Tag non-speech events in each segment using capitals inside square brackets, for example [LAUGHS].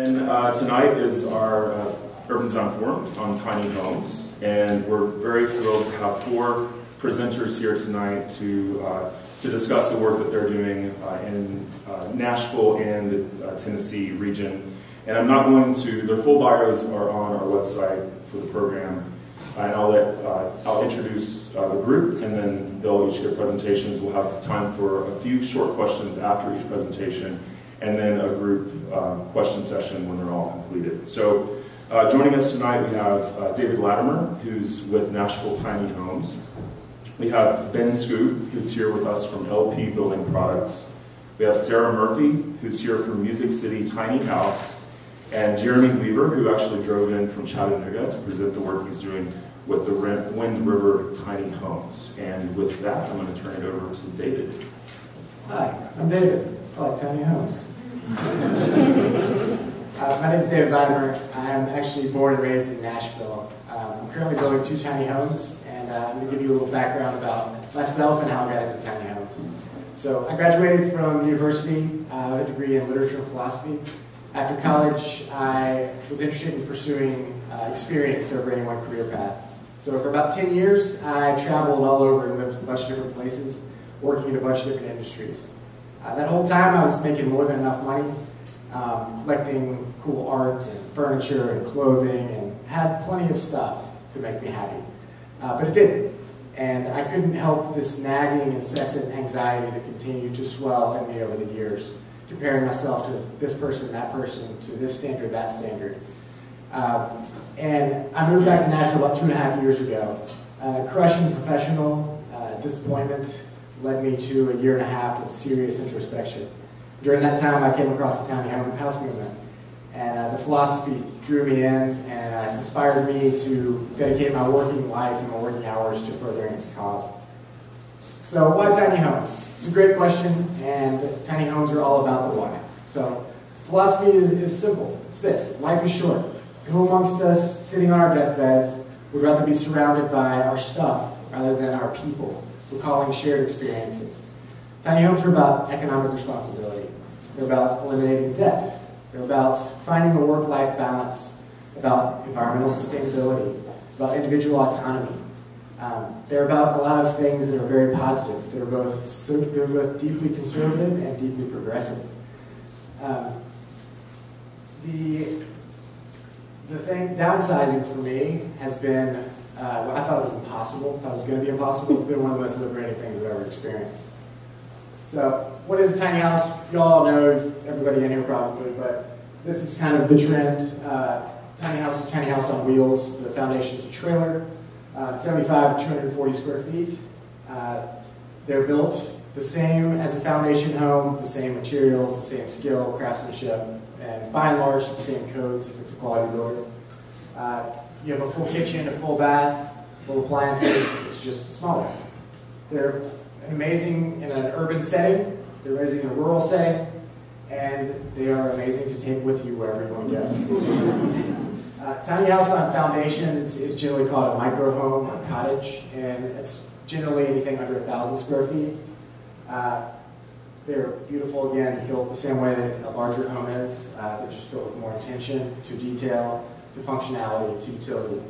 And uh, tonight is our uh, Urban Design Forum on tiny homes, and we're very thrilled to have four presenters here tonight to uh, to discuss the work that they're doing uh, in uh, Nashville and the uh, Tennessee region. And I'm not going to; their full bios are on our website for the program. And I'll let I'll introduce the group, and then they'll each give presentations. We'll have time for a few short questions after each presentation and then a group uh, question session when they're all completed. So uh, joining us tonight, we have uh, David Latimer, who's with Nashville Tiny Homes. We have Ben Scoop, who's here with us from LP Building Products. We have Sarah Murphy, who's here from Music City Tiny House, and Jeremy Weaver, who actually drove in from Chattanooga to present the work he's doing with the Wind River Tiny Homes. And with that, I'm going to turn it over to David. Hi, I'm David. I like tiny homes. Uh, my name is David Latimer. I'm actually born and raised in Nashville. Um, I'm currently building two tiny homes, and uh, I'm going to give you a little background about myself and how I got into tiny homes. So I graduated from university uh, with a degree in literature and philosophy. After college, I was interested in pursuing uh, experience over any one career path. So for about 10 years, I traveled all over and lived in a bunch of different places, working in a bunch of different industries. Uh, that whole time I was making more than enough money, um, collecting cool art and furniture and clothing, and had plenty of stuff to make me happy. Uh, but it didn't. And I couldn't help this nagging, incessant anxiety that continued to swell in me over the years, comparing myself to this person, that person, to this standard, that standard. Um, and I moved back to Nashville about two and a half years ago. Uh, crushing professional uh, disappointment, led me to a year and a half of serious introspection. During that time, I came across the tiny house movement, and uh, the philosophy drew me in and uh, inspired me to dedicate my working life and my working hours to furthering its cause. So, why tiny homes? It's a great question, and tiny homes are all about the why. So, philosophy is, is simple. It's this: life is short. Who amongst us, sitting on our deathbeds, would rather be surrounded by our stuff rather than our people? We're calling shared experiences. Tiny homes are about economic responsibility. They're about eliminating debt. They're about finding a work-life balance, about environmental sustainability, about individual autonomy. Um, they're about a lot of things that are very positive. They're both, they're both deeply conservative and deeply progressive. Um, the, the thing, downsizing for me has been uh, I thought it was impossible. I thought it was going to be impossible. It's been one of the most liberating things I've ever experienced. So, what is a tiny house? You all know, everybody in here probably, but this is kind of the trend. Uh, tiny house is tiny house on wheels. The foundation is a trailer, uh, 75 to 240 square feet. Uh, they're built the same as a foundation home, the same materials, the same skill, craftsmanship, and by and large, the same codes if it's a quality builder. You have a full kitchen, a full bath, full appliances. It's just smaller. They're amazing in an urban setting. They're amazing in a rural setting. And they are amazing to take with you wherever you want to go. [LAUGHS] uh, tiny house on foundation is, generally called a micro home or cottage. And it's generally anything under a 1,000 square feet. Uh, they're beautiful, again, built the same way that a larger home is. Uh, they're just built with more attention to detail to functionality, to utility.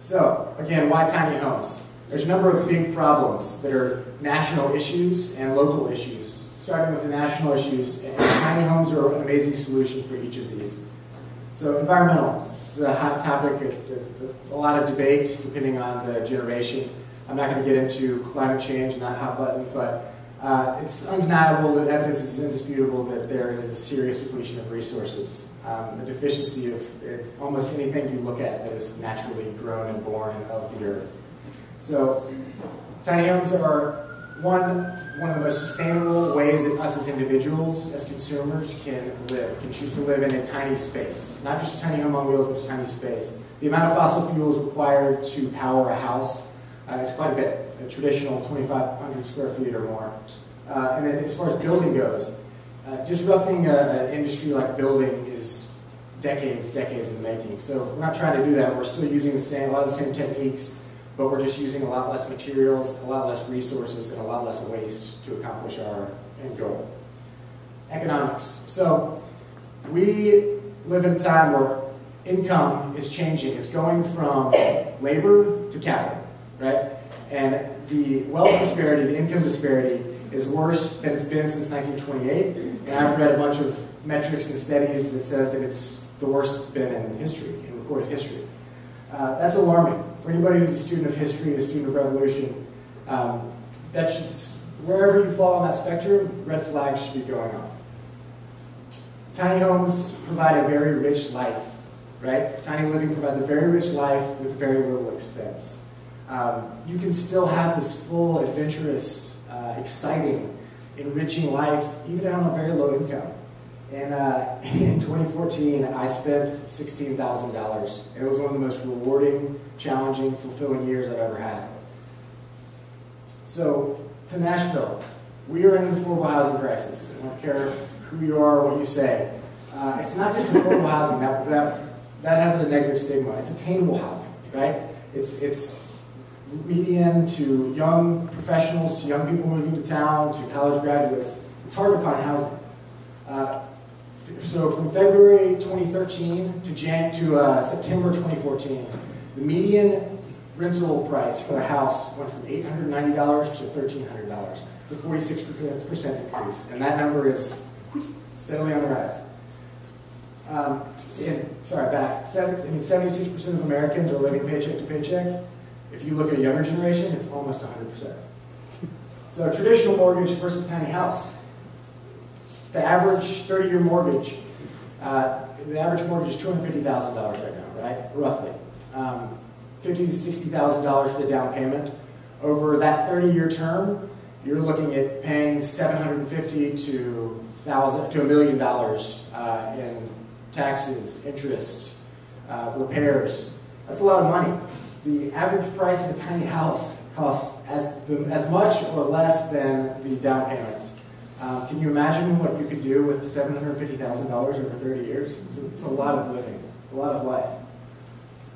So, again, why tiny homes? There's a number of big problems that are national issues and local issues. Starting with the national issues, tiny homes are an amazing solution for each of these. So, environmental, is a hot topic, a lot of debates depending on the generation. I'm not going to get into climate change and that hot button, but uh, it's undeniable that evidence is indisputable that there is a serious depletion of resources. Um, the deficiency of almost anything you look at that is naturally grown and born of the earth. So, tiny homes are one, one of the most sustainable ways that us as individuals, as consumers, can live, can choose to live in a tiny space. Not just a tiny home on wheels, but a tiny space. The amount of fossil fuels required to power a house uh, it's quite a bit, a traditional 2,500 square feet or more. Uh, and then as far as building goes, uh, disrupting an industry like building is decades, decades in the making. So we're not trying to do that. We're still using the same, a lot of the same techniques, but we're just using a lot less materials, a lot less resources, and a lot less waste to accomplish our end goal. Economics. So we live in a time where income is changing. It's going from labor to capital, right? And the wealth disparity, the income disparity, is worse than it's been since 1928. And I've read a bunch of metrics and studies that says that it's the worst it's been in history, in recorded history. Uh, that's alarming. For anybody who's a student of history, a student of revolution, um, that should, wherever you fall on that spectrum, red flags should be going off. Tiny homes provide a very rich life, right? Tiny living provides a very rich life with very little expense. Um, you can still have this full, adventurous, uh, exciting, enriching life, even on a very low income. And uh, [LAUGHS] in 2014, I spent $16,000. It was one of the most rewarding, challenging, fulfilling years I've ever had. So, to Nashville, we are in an affordable housing crisis. I don't care who you are, what you say. Uh, it's not just affordable [LAUGHS] housing, that, that, that has a negative stigma. It's attainable housing, right? It's, it's median to young professionals, to young people moving to town, to college graduates. It's hard to find housing. Uh, so from February 2013 to, Jan to uh, September 2014, the median rental price for a house went from $890 to $1,300. It's a 46% increase, and that number is steadily on the rise. Um, and, sorry, back. I mean, 76% of Americans are living paycheck to paycheck. If you look at a younger generation, it's almost 100%. So traditional mortgage versus tiny house. The average 30-year mortgage, uh, the average mortgage is $250,000 right now, right? Roughly. Um, $50 to $60,000 for the down payment. Over that 30-year term, you're looking at paying 750 to thousand to a million dollars uh, in taxes, interest, uh, repairs. That's a lot of money. The average price of a tiny house costs as, as much or less than the down payment. Um, can you imagine what you could do with $750,000 over 30 years? It's a, it's a, lot of living, a lot of life.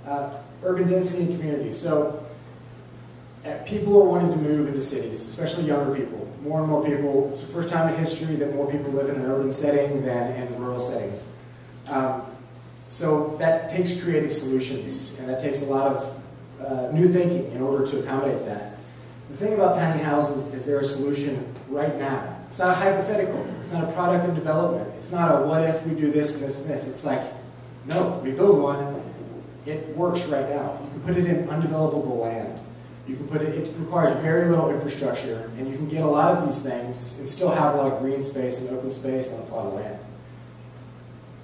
Uh, urban density and community. So uh, people are wanting to move into cities, especially younger people. More and more people, it's the first time in history that more people live in an urban setting than in rural settings. Um, so that takes creative solutions, and that takes a lot of uh, new thinking in order to accommodate that. The thing about tiny houses is they're a solution right now. It's not a hypothetical. It's not a product of development. It's not a what if we do this this and this. It's like, no, we build one. It works right now. You can put it in undevelopable land. You can put it, it requires very little infrastructure, and you can get a lot of these things and still have a lot of green space and open space on a plot of land.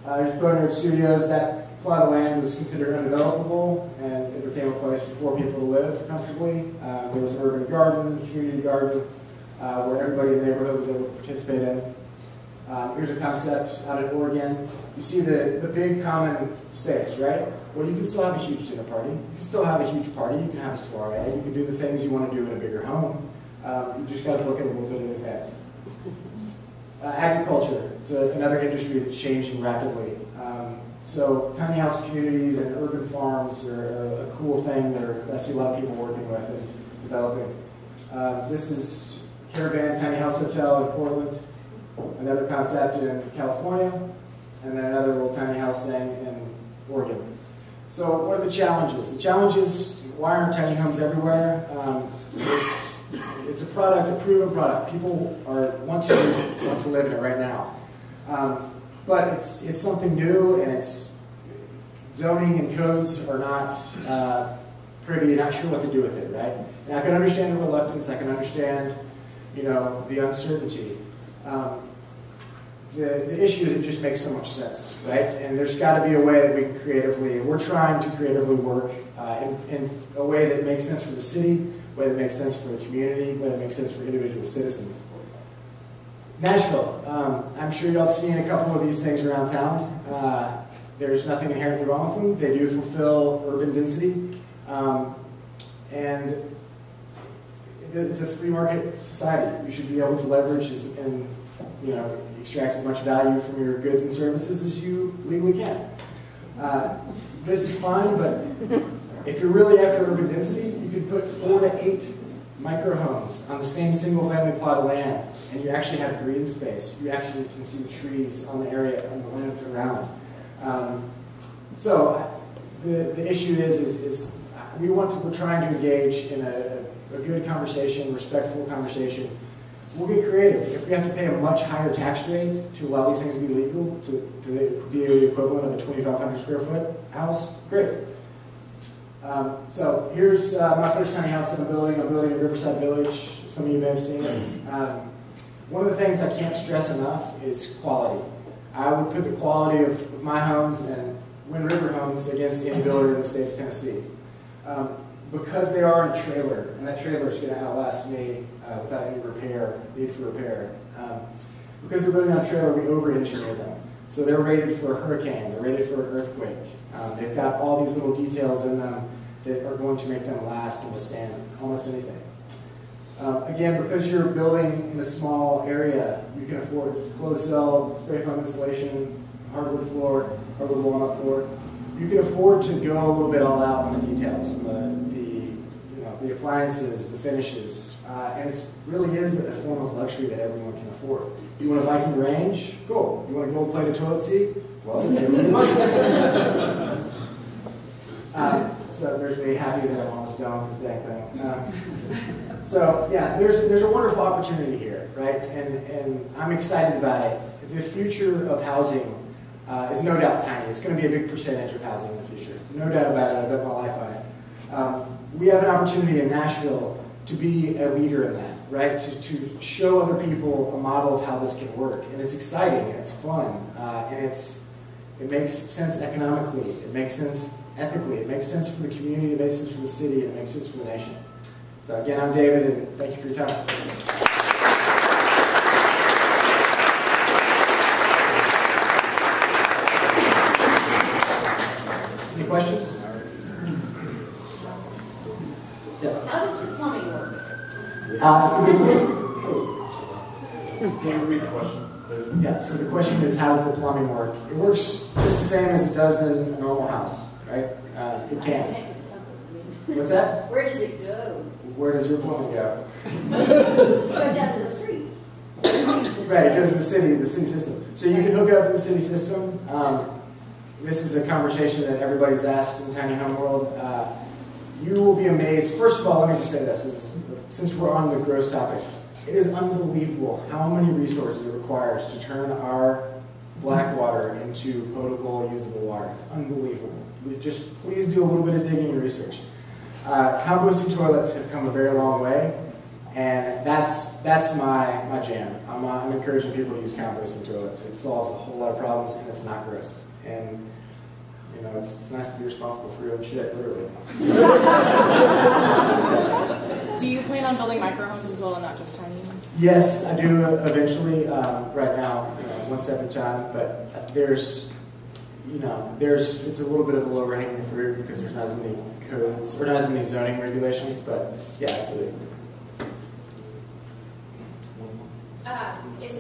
Uh, there's Boneyard Studios. That plot of land was considered undevelopable, and it became a place for four people to live comfortably. Uh, there was an urban garden, community garden, uh, where everybody in the neighborhood was able to participate in. Um, here's a concept out in Oregon. You see the, the big common space, right? Well, you can still have a huge dinner party. You can still have a huge party. You can have a soiree. You can do the things you want to do in a bigger home. Um, you just got to book it a little bit in advance. Uh, agriculture, it's a, another industry that's changing rapidly. Um, so tiny house communities and urban farms are a, a cool thing that are, I see a lot of people working with and developing. Uh, this is Caravan Tiny House Hotel in Portland, another concept in California, and then another little tiny house thing in Oregon. So what are the challenges? The challenges, why aren't tiny homes everywhere? Um, it's, it's a product, a proven product. People are want to use it, want to live in it right now. Um, but it's, it's something new and it's zoning and codes are not uh, privy, not sure what to do with it, right? And I can understand the reluctance, I can understand, you know, the uncertainty. Um, the, the issue is it just makes so much sense, right? And there's got to be a way that we can creatively, we're trying to creatively work uh, in, in, a way that makes sense for the city, way that makes sense for the community, way that makes sense for individual citizens. Nashville, um, I'm sure y'all have seen a couple of these things around town. Uh, there's nothing inherently wrong with them. They do fulfill urban density. Um, and it's a free market society. You should be able to leverage and you know extract as much value from your goods and services as you legally can. Uh, this is fine, but if you're really after urban density, you could put four to eight micro homes on the same single family plot of land, and you actually have green space. You actually can see trees on the area on the land around so uh, the, the issue is, is, is we want to, we're trying to engage in a, a good conversation, respectful conversation. We'll get creative. If we have to pay a much higher tax rate to allow these things to be legal, to, to be the equivalent of a 2,500 square foot house, great. Um, so here's uh, my first tiny house that I'm building. I'm building in Riverside Village. Some of you may have seen it. Um, one of the things I can't stress enough is quality. I would put the quality of, of my homes and Wind River homes against any builder in the state of Tennessee. Um, because they are in a trailer, and that trailer is going to outlast me uh, without any repair, need for repair. Um, because they're building on a trailer, we over-engineer them. So they're rated for a hurricane, they're rated for an earthquake. Um, they've got all these little details in them that are going to make them last and withstand almost anything. Um, again, because you're building in a small area, you can afford closed cell, spray foam insulation, hardwood floor, hardwood walnut floor. You can afford to go a little bit all out on the details, the, the, the appliances, the finishes, uh, and it really is a form of luxury that everyone can afford. You want a Viking range? Cool. You want a gold-plated toilet seat? Well, [LAUGHS] uh, so there's me happy that I'm almost done with this dang thing. Um, so yeah, there's there's a wonderful opportunity here, right? And and I'm excited about it. The future of housing uh, is no doubt tiny. It's going to be a big percentage of housing in the future. No doubt about it. I bet my life on it. We have an opportunity in Nashville to be a leader in that, right? To, to show other people a model of how this can work. And it's exciting, and it's fun, uh, and it's, it makes sense economically, it makes sense ethically, it makes sense for the community, it makes sense for the city, and it makes sense for the nation. So again, I'm David, and thank you for your time. Any questions? Uh, it's a good one. Can you read the question? Yeah, so the question is, how does the plumbing work? It works just the same as it does in a normal house, right? Uh, it can. Connected to something. What's that? Where does it go? Where does your plumbing go? It goes out to the street. Right, it goes to the city, the city system. So you can hook it up to the city system. Um, this is a conversation that everybody's asked in Tiny Home World. Uh, you will be amazed. First of all, let me just say this, is, since we're on the gross topic, it is unbelievable how many resources it requires to turn our black water into potable, usable water. It's unbelievable. Just please do a little bit of digging and research. Uh, composting toilets have come a very long way, and that's that's my my jam. I'm, uh, I'm encouraging people to use composting toilets. It solves a whole lot of problems, and it's not gross. And you know, it's, it's nice to be responsible for your own shit, literally. Do you plan on building microhomes as well and not just tiny homes? Yes, I do eventually. Um, right now, you know, one step at a time. But there's, you know, there's it's a little bit of a lower hanging fruit because there's not as many codes or not as many zoning regulations. But yeah, absolutely. Um, is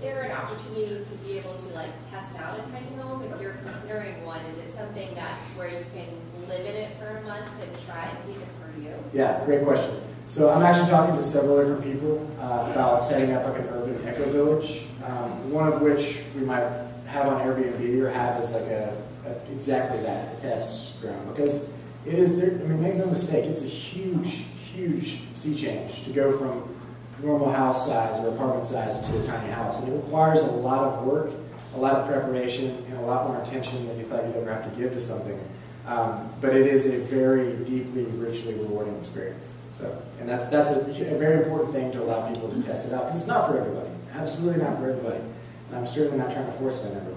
there an opportunity to be able to like test out a tiny home? If you're considering one, is it something that where you can live in it for a month and try and see if it's for you? Yeah, great question. So I'm actually talking to several different people uh, about setting up like an urban eco village. Um, one of which we might have on Airbnb or have as like a, a exactly that a test ground because it is there. I mean, make no mistake, it's a huge, huge sea change to go from normal house size or apartment size to a tiny house, and it requires a lot of work, a lot of preparation, and a lot more attention than you thought you'd ever have to give to something. Um, but it is a very deeply, richly rewarding experience. So, and that's that's a, a very important thing to allow people to test it out because it's not for everybody. Absolutely not for everybody. And I'm certainly not trying to force it on everyone. So.